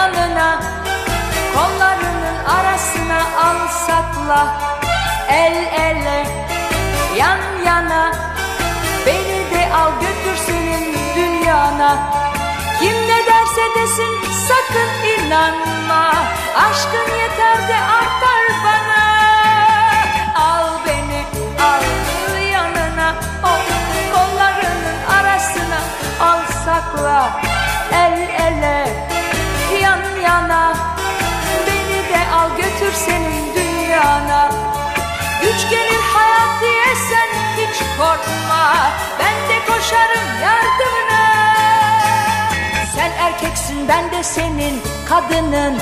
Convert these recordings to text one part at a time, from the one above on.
yanına Kollarının arasına al sakla El ele yan yana Beni de al götür senin dünyana. Kim ne derse desin sakın inanma Aşkın yeter de artar bana. Güç gelir hayat diye sen hiç korkma. Ben de koşarım yardımına. Sen erkeksin ben de senin kadının.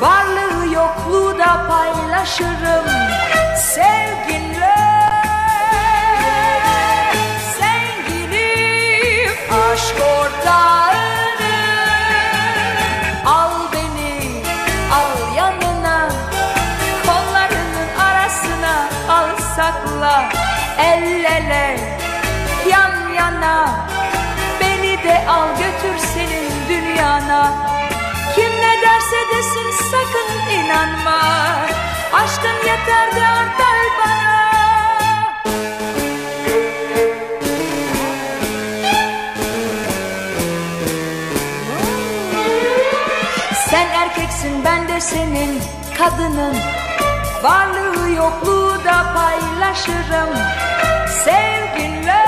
Varlığı yokluğu da paylaşırım sakla El ele yan yana. Beni de al götür senin dünyana. Kim ne derse desin sakın inanma. Aşkın yeter de artar bana. Sen erkeksin ben de senin kadının Varlığı yokluğu da paylaşırım. Sevginle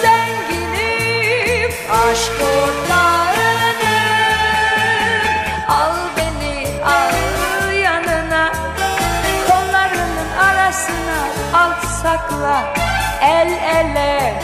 Zenginim aşk ortağını Al beni al yanına. Kollarının arasına al sakla El ele